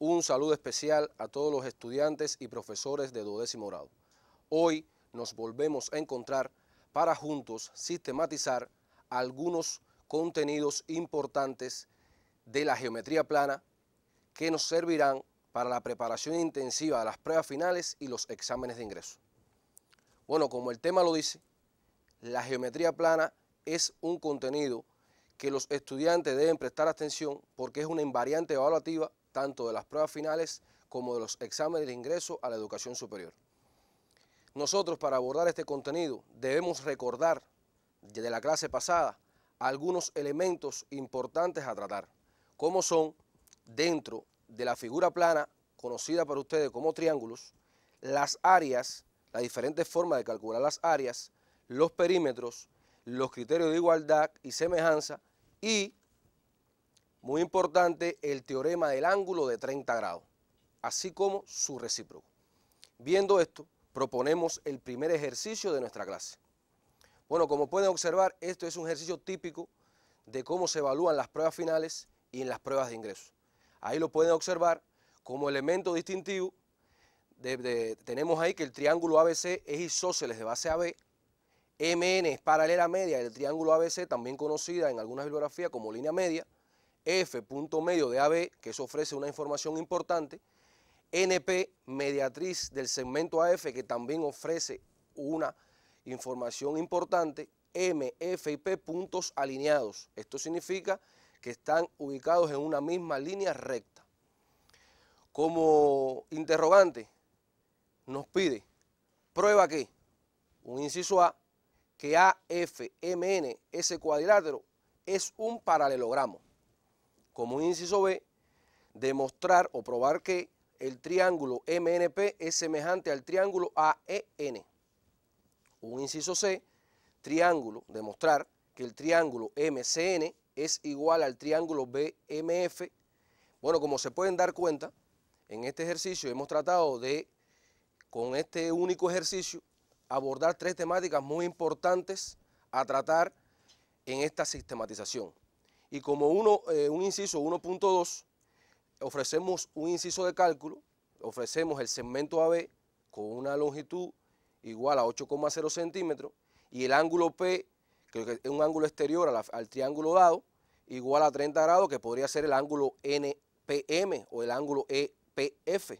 Un saludo especial a todos los estudiantes y profesores de duodécimo grado. Hoy nos volvemos a encontrar para juntos sistematizar algunos contenidos importantes de la geometría plana que nos servirán para la preparación intensiva de las pruebas finales y los exámenes de ingreso. Bueno, como el tema lo dice, la geometría plana es un contenido que los estudiantes deben prestar atención porque es una invariante evaluativa tanto de las pruebas finales como de los exámenes de ingreso a la educación superior. Nosotros para abordar este contenido debemos recordar de la clase pasada algunos elementos importantes a tratar, como son dentro de la figura plana conocida por ustedes como triángulos, las áreas, las diferentes formas de calcular las áreas, los perímetros, los criterios de igualdad y semejanza y muy importante, el teorema del ángulo de 30 grados, así como su recíproco. Viendo esto, proponemos el primer ejercicio de nuestra clase. Bueno, como pueden observar, esto es un ejercicio típico de cómo se evalúan las pruebas finales y en las pruebas de ingreso. Ahí lo pueden observar como elemento distintivo. tenemos ahí que el triángulo ABC es isósceles de base AB, MN es paralela media del triángulo ABC, también conocida en algunas bibliografías como línea media, F punto medio de AB, que eso ofrece una información importante, NP mediatriz del segmento AF, que también ofrece una información importante, M, F y P puntos alineados. Esto significa que están ubicados en una misma línea recta. Como interrogante, nos pide, prueba que, un inciso A, que AFMN, ese cuadrilátero, es un paralelogramo como un inciso B, demostrar o probar que el triángulo MNP es semejante al triángulo AEN. Un inciso C, triángulo, demostrar que el triángulo MCN es igual al triángulo BMF. Bueno, como se pueden dar cuenta, en este ejercicio hemos tratado de, con este único ejercicio, abordar tres temáticas muy importantes a tratar en esta sistematización. Y como uno, eh, un inciso 1.2, ofrecemos un inciso de cálculo, ofrecemos el segmento AB con una longitud igual a 8,0 centímetros y el ángulo P, que es un ángulo exterior al, triángulo dado, igual a 30 grados, que podría ser el ángulo NPM o el ángulo EPF.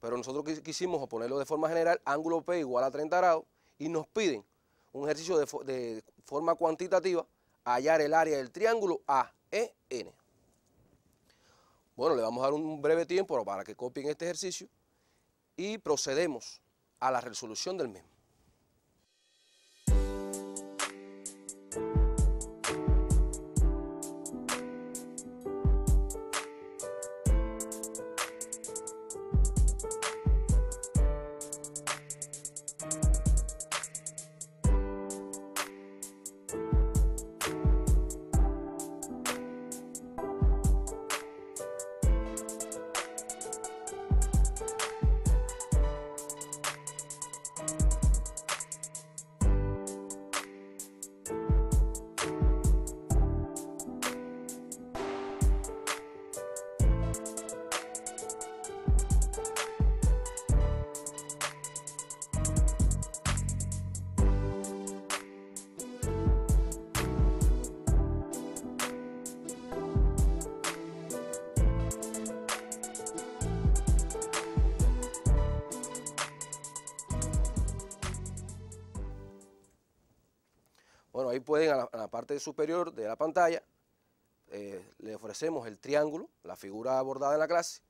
Pero nosotros quisimos ponerlo de forma general, ángulo P igual a 30 grados, y nos piden un ejercicio de, de forma cuantitativa hallar el área del triángulo AEN. Bueno, le vamos a dar un breve tiempo para que copien este ejercicio y procedemos a la resolución del mismo. Bueno, ahí pueden, a la, parte superior de la pantalla, eh, le ofrecemos el triángulo, la figura abordada en la clase.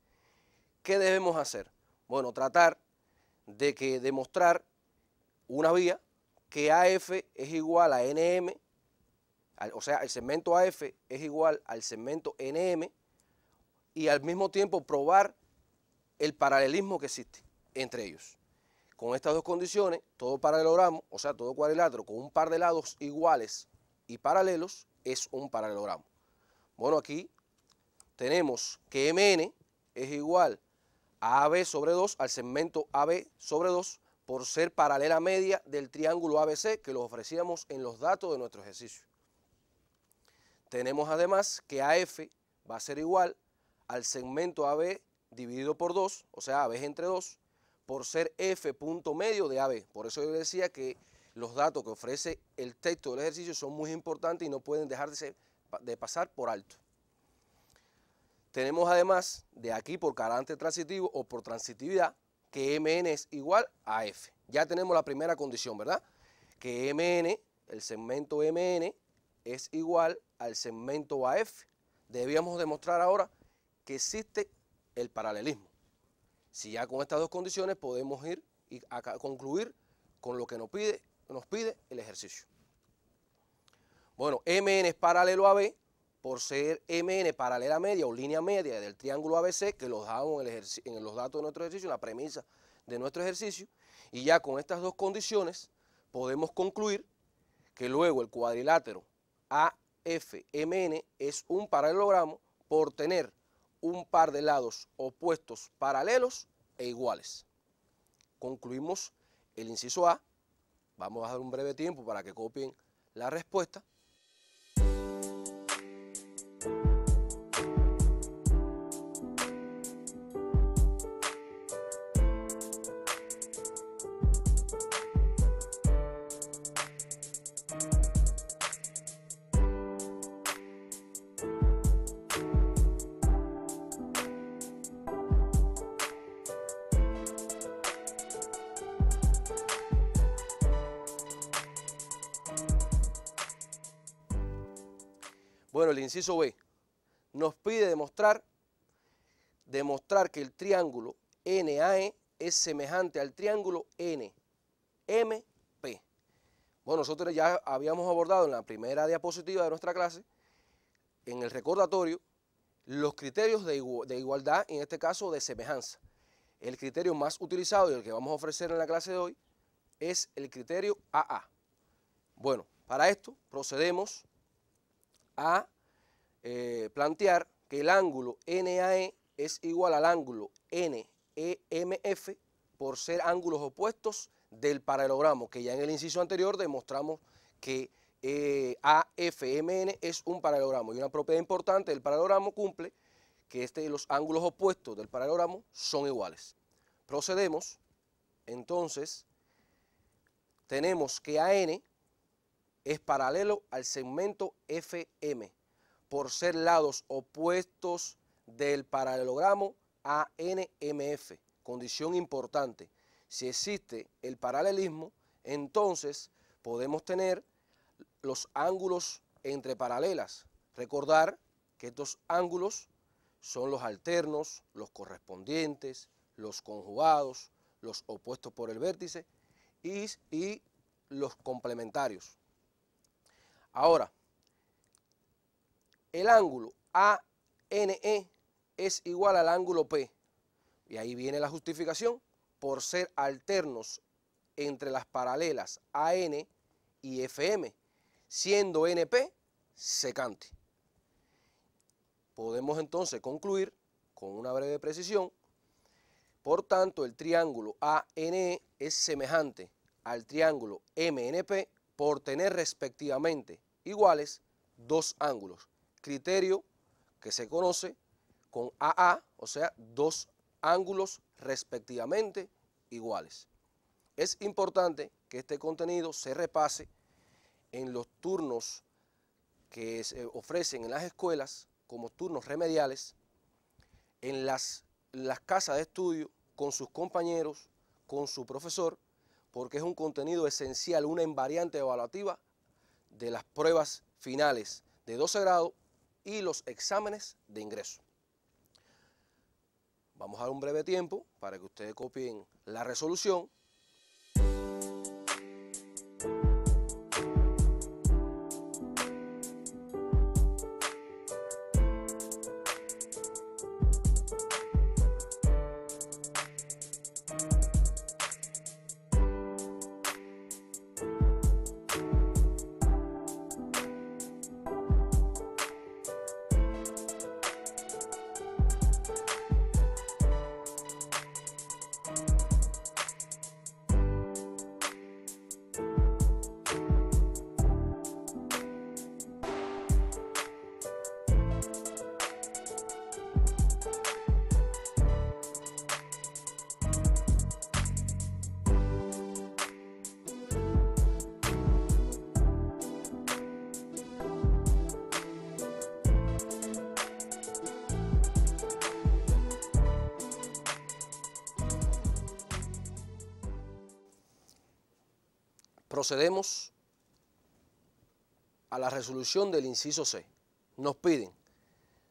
¿Qué debemos hacer? Bueno, tratar de que demostrar una vía que AF es igual a NM, o sea, el segmento AF es igual al segmento NM y al mismo tiempo probar el paralelismo que existe entre ellos. Con estas dos condiciones, todo paralelogramo, o sea, todo cuadrilátero con un par de lados iguales y paralelos, es un paralelogramo. Bueno, aquí tenemos que MN es igual a AB sobre 2 al segmento AB sobre 2 por ser paralela media del triángulo ABC que lo ofrecíamos en los datos de nuestro ejercicio. Tenemos además que AF va a ser igual al segmento AB dividido por 2, o sea, AB entre 2, por ser F punto medio de AB. Por eso yo decía que los datos que ofrece el texto del ejercicio son muy importantes y no pueden dejarse de pasar por alto. Tenemos además de aquí por carácter transitivo o por transitividad que Mn es igual a F. Ya tenemos la primera condición, ¿verdad? Que Mn, el segmento Mn, es igual al segmento AF. Debíamos demostrar ahora que existe el paralelismo. Si ya con estas dos condiciones podemos ir y concluir con lo que nos pide, nos pide el ejercicio. Bueno, Mn es paralelo a B por ser Mn paralela media o línea media del triángulo ABC, que los damos en, los datos de nuestro ejercicio, en la premisa de nuestro ejercicio, y ya con estas dos condiciones podemos concluir que luego el cuadrilátero AFMN es un paralelogramo por tener un par de lados opuestos paralelos e iguales. Concluimos el inciso A. Vamos a dar un breve tiempo para que copien la respuesta. Inciso B nos pide demostrar, demostrar que el triángulo NAE es semejante al triángulo NMP. Bueno, nosotros ya habíamos abordado en la primera diapositiva de nuestra clase, en el recordatorio, los criterios de, de igualdad, en este caso de semejanza. El criterio más utilizado y el que vamos a ofrecer en la clase de hoy es el criterio AA. Bueno, para esto procedemos a eh, plantear que el ángulo NAE es igual al ángulo NEMF por ser ángulos opuestos del paralelogramo, que ya en el inciso anterior demostramos que eh, AFMN es un paralelogramo y una propiedad importante del paralelogramo cumple que este, los ángulos opuestos del paralelogramo son iguales. Procedemos, entonces, tenemos que AN es paralelo al segmento FM por ser lados opuestos del paralelogramo ANMF. Condición importante. Si existe el paralelismo, entonces podemos tener los ángulos entre paralelas. Recordar que estos ángulos son los alternos, los correspondientes, los conjugados, los opuestos por el vértice y, y los complementarios. Ahora, el ángulo ANE es igual al ángulo P. Y ahí viene la justificación por ser alternos entre las paralelas AN y FM, siendo NP secante. Podemos entonces concluir con una breve precisión, por tanto el triángulo ANE es semejante al triángulo MNP por tener respectivamente iguales dos ángulos. Criterio que se conoce con AA, o sea, dos ángulos respectivamente iguales. Es importante que este contenido se repase en los turnos que se ofrecen en las escuelas como turnos remediales, en las, las casas de estudio, con sus compañeros, con su profesor, porque es un contenido esencial, una invariante evaluativa de las pruebas finales de 12 grados y los exámenes de ingreso. Vamos a dar un breve tiempo para que ustedes copien la resolución procedemos a la resolución del inciso C. Nos piden,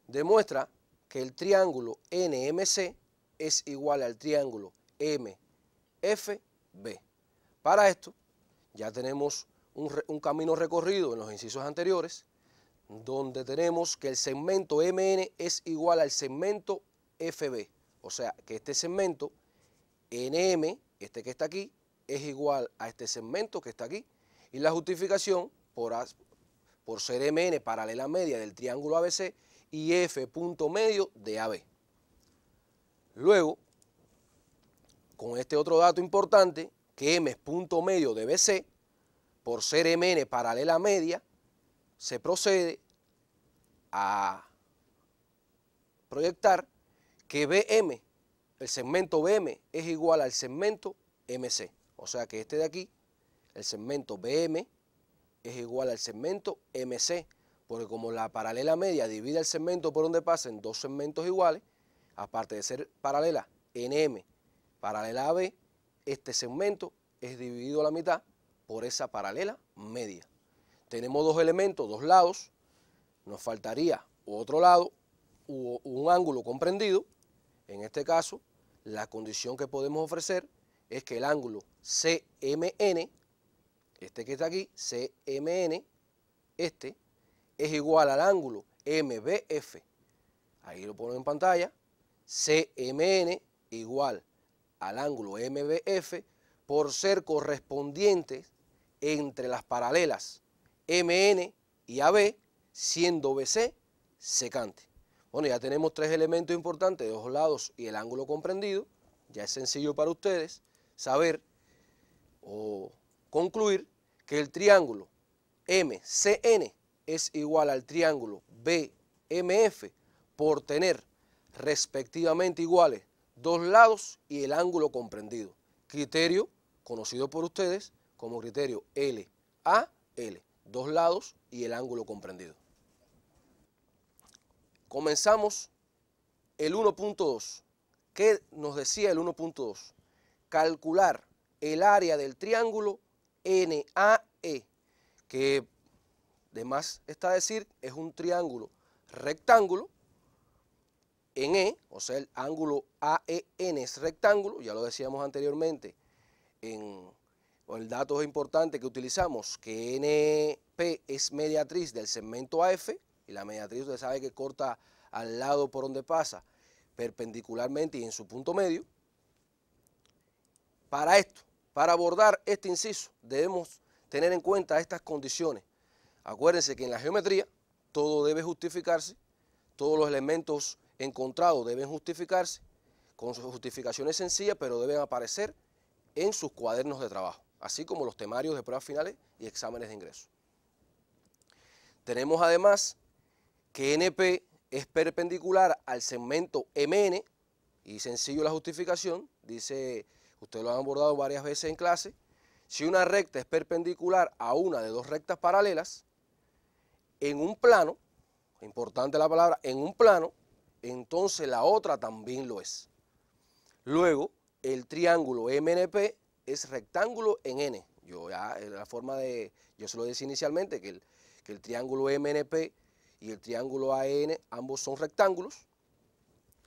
demuestra que el triángulo NMC es igual al triángulo MFB. Para esto ya tenemos un, camino recorrido en los incisos anteriores, donde tenemos que el segmento MN es igual al segmento FB. O sea, que este segmento NM, este que está aquí, es igual a este segmento que está aquí. Y la justificación por, por ser MN paralela media del triángulo ABC y F punto medio de AB. Luego, con este otro dato importante, que M es punto medio de BC, por ser MN paralela media, se procede a proyectar que BM, el segmento BM, es igual al segmento MC. O sea que este de aquí, el segmento BM, es igual al segmento MC, porque como la paralela media divide el segmento por donde pasen dos segmentos iguales, aparte de ser paralela NM paralela a B, este segmento es dividido a la mitad por esa paralela media. Tenemos dos elementos, dos lados, nos faltaría otro lado, u un ángulo comprendido. En este caso, la condición que podemos ofrecer es que el ángulo CMN, este que está aquí, CMN, este, es igual al ángulo MBF. Ahí lo pongo en pantalla. CMN igual al ángulo MBF por ser correspondientes entre las paralelas MN y AB, siendo BC secante. Bueno, ya tenemos tres elementos importantes dos lados y el ángulo comprendido. Ya es sencillo para ustedes saber o concluir que el triángulo MCN es igual al triángulo BMF por tener respectivamente iguales dos lados y el ángulo comprendido. Criterio conocido por ustedes como criterio LAL, dos lados y el ángulo comprendido. Comenzamos el 1.2. ¿Qué nos decía el 1.2? Calcular el área del triángulo NAE, que de más está decir es un triángulo rectángulo en E, o sea, el ángulo AEN es rectángulo, ya lo decíamos anteriormente, en, el dato importante que utilizamos, que NP es mediatriz del segmento AF, y la mediatriz usted sabe que corta al lado por donde pasa perpendicularmente y en su punto medio. Para esto, para abordar este inciso, debemos tener en cuenta estas condiciones. Acuérdense que en la geometría todo debe justificarse, todos los elementos encontrados deben justificarse con sus justificaciones sencillas, pero deben aparecer en sus cuadernos de trabajo, así como los temarios de pruebas finales y exámenes de ingreso. Tenemos además que NP es perpendicular al segmento MN, y sencillo la justificación, dice, ustedes lo han abordado varias veces en clase, si una recta es perpendicular a una de dos rectas paralelas, en un plano, importante la palabra, en un plano, entonces la otra también lo es. Luego, el triángulo MNP es rectángulo en N. Yo ya, la forma de, yo se lo decía inicialmente, que el, que el triángulo MNP y el triángulo AN, ambos son rectángulos.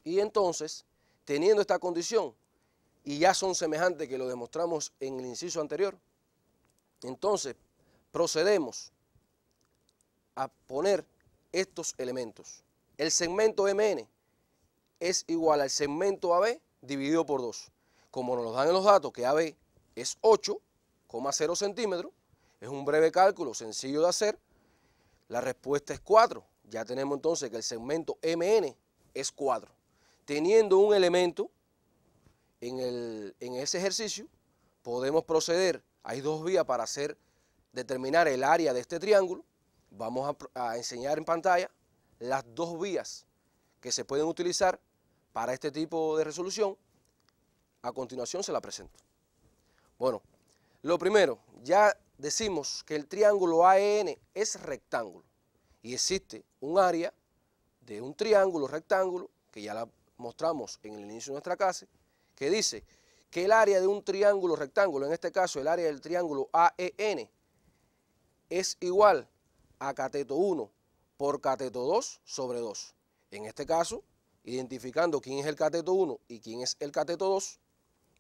Y entonces, teniendo esta condición, y ya son semejantes que lo demostramos en el inciso anterior, entonces procedemos a poner estos elementos. El segmento MN es igual al segmento AB dividido por 2. Como nos lo dan en los datos que AB es 8,0 centímetros, es un breve cálculo sencillo de hacer, la respuesta es 4. Ya tenemos entonces que el segmento MN es 4. Teniendo un elemento en, el, en ese ejercicio, podemos proceder, hay dos vías para hacer, determinar el área de este triángulo. Vamos a, a enseñar en pantalla las dos vías que se pueden utilizar para este tipo de resolución. A continuación se la presento. Bueno, lo primero, ya decimos que el triángulo AEN es rectángulo y existe un área de un triángulo rectángulo, que ya la mostramos en el inicio de nuestra clase, que dice que el área de un triángulo rectángulo, en este caso el área del triángulo AEN, es igual a cateto 1 por cateto 2 sobre 2. En este caso, identificando quién es el cateto 1 y quién es el cateto 2,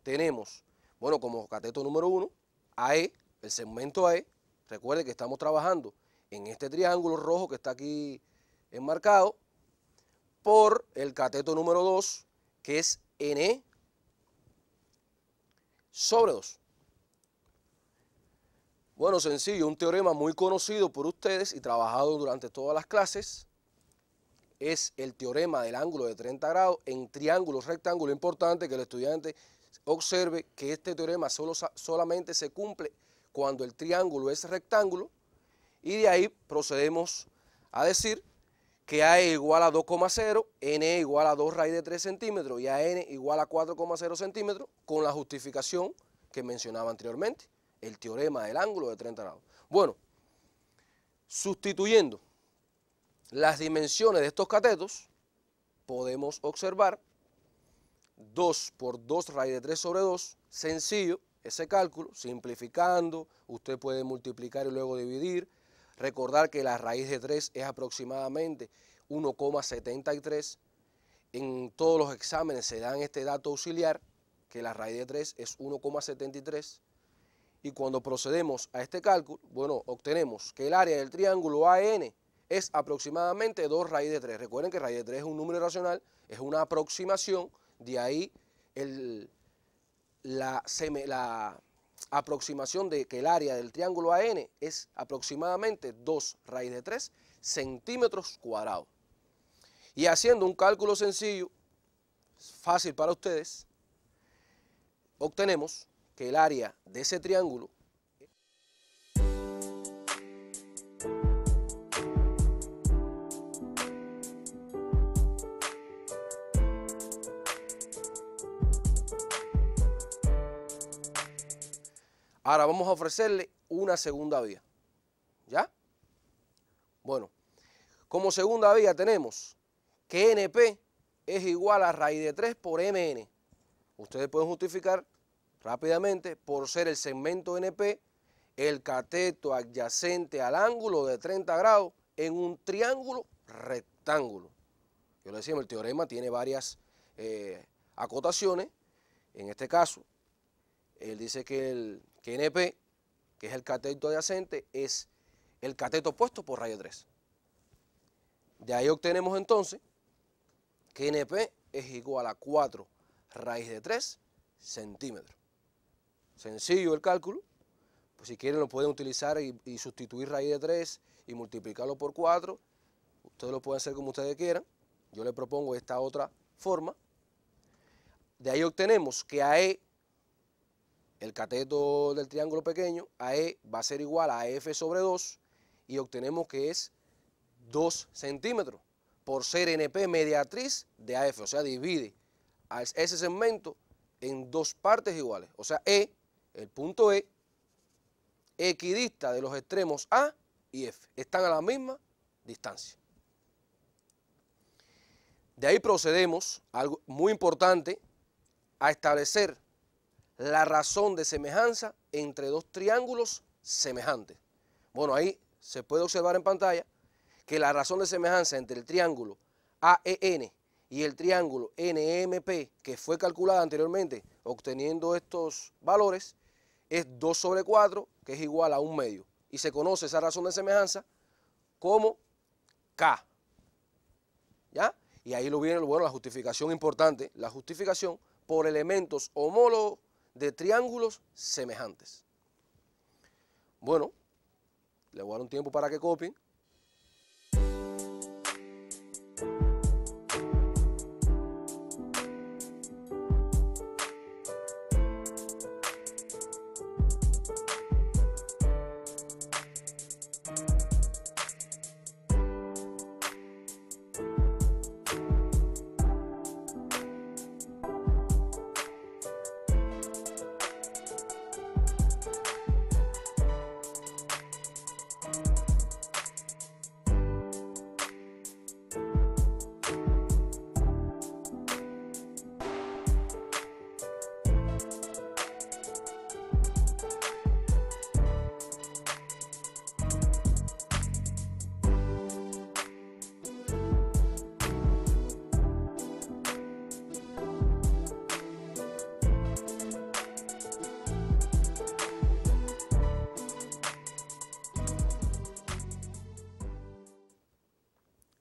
tenemos, bueno, como cateto número 1, AE, el segmento AE, recuerde que estamos trabajando en este triángulo rojo que está aquí enmarcado, por el cateto número 2, que es NE sobre 2. Bueno, sencillo, un teorema muy conocido por ustedes y trabajado durante todas las clases es el teorema del ángulo de 30 grados en triángulos rectángulos. Importante que el estudiante observe que este teorema solo, solamente se cumple cuando el triángulo es rectángulo y de ahí procedemos a decir que A igual a 2,0, N igual a 2 raíz de 3 centímetros y a N igual a 4,0 centímetros con la justificación que mencionaba anteriormente, el teorema del ángulo de 30 grados. Bueno, sustituyendo las dimensiones de estos catetos, podemos observar 2 por 2 raíz de 3 sobre 2, sencillo ese cálculo, simplificando, usted puede multiplicar y luego dividir, recordar que la raíz de 3 es aproximadamente 1,73, en todos los exámenes se dan este dato auxiliar, que la raíz de 3 es 1,73, y cuando procedemos a este cálculo, bueno, obtenemos que el área del triángulo AN es aproximadamente 2 raíz de 3. Recuerden que raíz de 3 es un número racional, es una aproximación, de ahí la, la aproximación de que el área del triángulo AN es aproximadamente 2 raíz de 3 centímetros cuadrados. Y haciendo un cálculo sencillo, fácil para ustedes, obtenemos que el área de ese triángulo Ahora vamos a ofrecerle una segunda vía. ¿Ya? Bueno, como segunda vía tenemos que NP es igual a raíz de 3 por MN. Ustedes pueden justificar rápidamente por ser el segmento NP el cateto adyacente al ángulo de 30 grados en un triángulo rectángulo. Yo le decía, el teorema tiene varias eh, acotaciones. En este caso, él dice que el que NP, que es el cateto adyacente, es el cateto opuesto por raíz de 3. De ahí obtenemos entonces que NP es igual a 4 raíz de 3 centímetros. Sencillo el cálculo, pues si quieren lo pueden utilizar y, y sustituir raíz de 3 y multiplicarlo por 4. Ustedes lo pueden hacer como ustedes quieran. Yo les propongo esta otra forma. De ahí obtenemos que AE el cateto del triángulo pequeño, AE va a ser igual a F sobre 2 y obtenemos que es 2 centímetros por ser NP mediatriz de AF, o sea, divide a ese segmento en dos partes iguales. O sea, E, el punto E, equidista de los extremos A y F, están a la misma distancia. De ahí procedemos, algo muy importante, a establecer la razón de semejanza entre dos triángulos semejantes. Bueno, ahí se puede observar en pantalla que la razón de semejanza entre el triángulo AEN y el triángulo NMP, que fue calculada anteriormente obteniendo estos valores, es 2 sobre 4, que es igual a un medio. Y se conoce esa razón de semejanza como K. ¿Ya? Y ahí lo viene, bueno, la justificación importante, la justificación por elementos homólogos de triángulos semejantes. Bueno, le voy a dar un tiempo para que copien.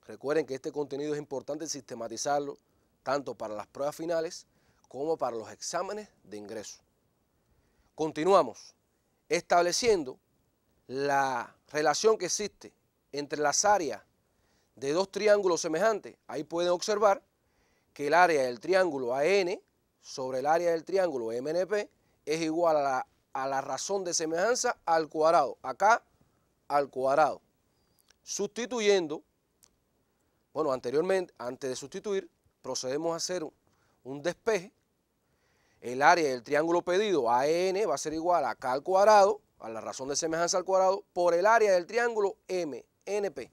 Recuerden que este contenido es importante sistematizarlo tanto para las pruebas finales como para los exámenes de ingreso. Continuamos estableciendo la relación que existe entre las áreas de dos triángulos semejantes. Ahí pueden observar que el área del triángulo AN sobre el área del triángulo MNP es igual a la, razón de semejanza al cuadrado. Acá al cuadrado. Sustituyendo, bueno, anteriormente, antes de sustituir, procedemos a hacer un despeje. El área del triángulo pedido AN va a ser igual a K al cuadrado, a la razón de semejanza al cuadrado, por el área del triángulo MNP.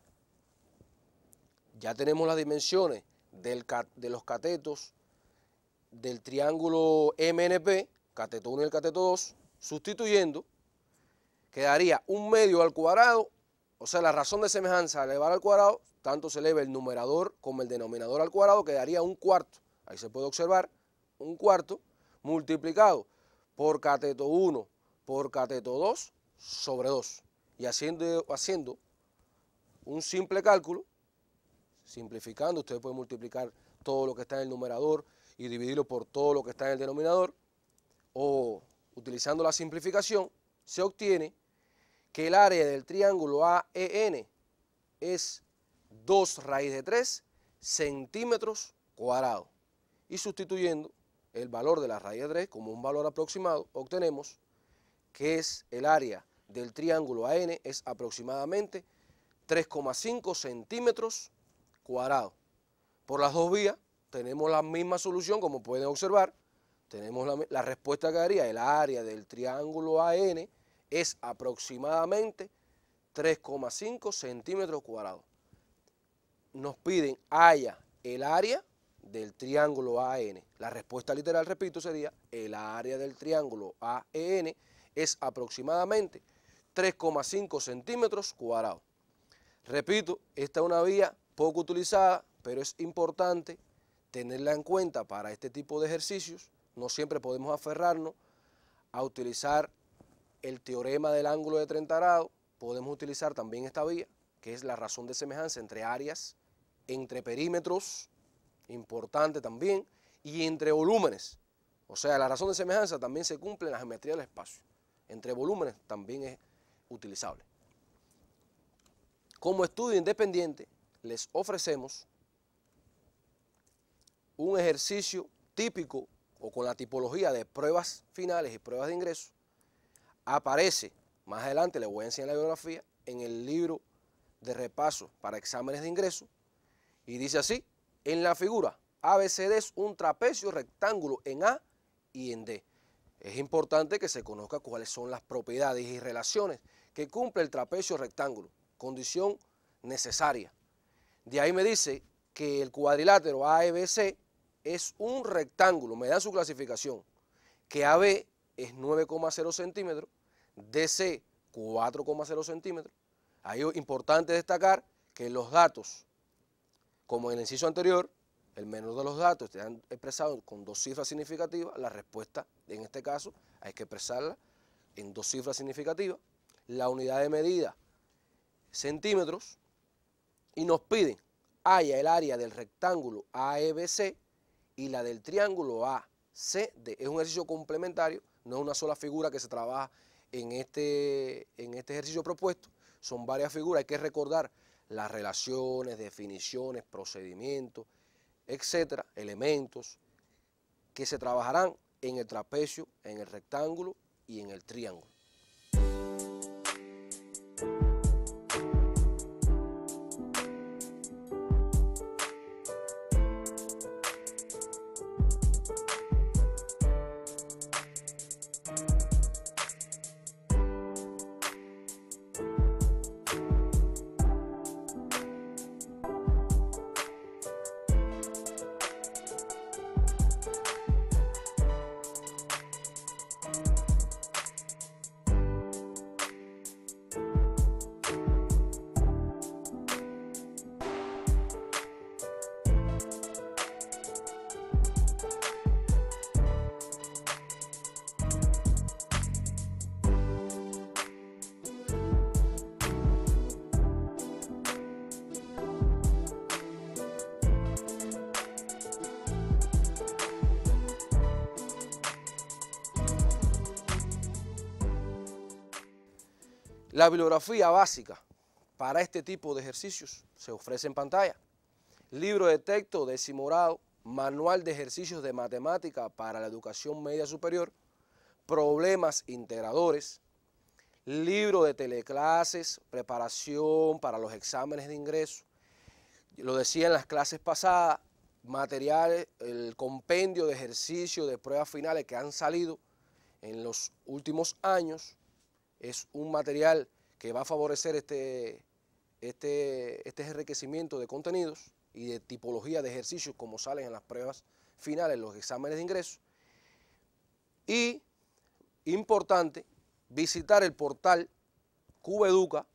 Ya tenemos las dimensiones de los catetos del triángulo MNP, cateto 1 y el cateto 2, sustituyendo, quedaría un medio al cuadrado, o sea, la razón de semejanza elevar al cuadrado, tanto se eleva el numerador como el denominador al cuadrado, quedaría un cuarto. Ahí se puede observar un cuarto multiplicado por cateto 1 por cateto 2 sobre 2. Y haciendo, haciendo un simple cálculo, simplificando, usted puede multiplicar todo lo que está en el numerador y dividirlo por todo lo que está en el denominador, o utilizando la simplificación, se obtiene que el área del triángulo AEN es 2 raíz de 3 centímetros cuadrados. Y sustituyendo el valor de la raíz de 3 como un valor aproximado, obtenemos que es el área del triángulo AN es aproximadamente 3,5 centímetros cuadrados. Por las dos vías tenemos la misma solución, como pueden observar, tenemos la, la respuesta que daría el área del triángulo AN es aproximadamente 3,5 centímetros cuadrados. Nos piden haya el área del triángulo AN. La respuesta literal, repito, sería el área del triángulo AEN es aproximadamente 3,5 centímetros cuadrados. Repito, esta es una vía poco utilizada, pero es importante tenerla en cuenta para este tipo de ejercicios. No siempre podemos aferrarnos a utilizar el teorema del ángulo de 30 grados. Podemos utilizar también esta vía, que es la razón de semejanza entre áreas, entre perímetros, importante también, y entre volúmenes. O sea, la razón de semejanza también se cumple en la geometría del espacio entre volúmenes también es utilizable. Como estudio independiente, les ofrecemos un ejercicio típico o con la tipología de pruebas finales y pruebas de ingreso. Aparece, más adelante les voy a enseñar la biografía, en el libro de repaso para exámenes de ingreso y dice así, en la figura ABCD es un trapecio rectángulo en A y en D. Es importante que se conozca cuáles son las propiedades y relaciones que cumple el trapecio rectángulo, condición necesaria. De ahí me dice que el cuadrilátero AEBC es un rectángulo, me dan su clasificación, que AB es 9,0 centímetros, DC 4,0 centímetros. Ahí es importante destacar que los datos, como en el inciso anterior, el menor de los datos te han expresado con dos cifras significativas, la respuesta en este caso hay que expresarla en dos cifras significativas, la unidad de medida centímetros y nos piden haya el área del rectángulo AEBC y la del triángulo ACD. Es un ejercicio complementario, no es una sola figura que se trabaja en este, en este ejercicio propuesto, son varias figuras, hay que recordar las relaciones, definiciones, procedimientos, etcétera, elementos que se trabajarán en el trapecio, en el rectángulo y en el triángulo. La bibliografía básica para este tipo de ejercicios se ofrece en pantalla. Libro de texto décimo grado, manual de ejercicios de matemática para la educación media superior, problemas integradores, libro de teleclases, preparación para los exámenes de ingreso, lo decía en las clases pasadas, materiales, el compendio de ejercicios de pruebas finales que han salido en los últimos años, es un material que va a favorecer este, este, este enriquecimiento de contenidos y de tipología de ejercicios como salen en las pruebas finales, los exámenes de ingreso. Y, importante, visitar el portal CubeEduca,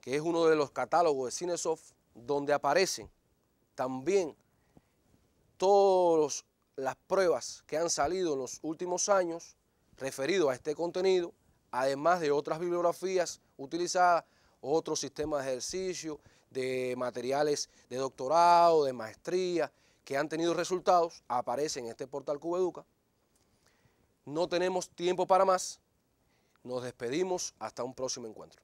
que es uno de los catálogos de Cinesoft, donde aparecen también todas las pruebas que han salido en los últimos años referidos a este contenido, además de otras bibliografías utilizadas, otros sistemas de ejercicio, de materiales de doctorado, de maestría, que han tenido resultados, aparecen en este portal CubeEduca. No tenemos tiempo para más. Nos despedimos hasta un próximo encuentro.